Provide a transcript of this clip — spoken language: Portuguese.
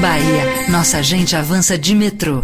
Bahia, nossa gente avança de metrô.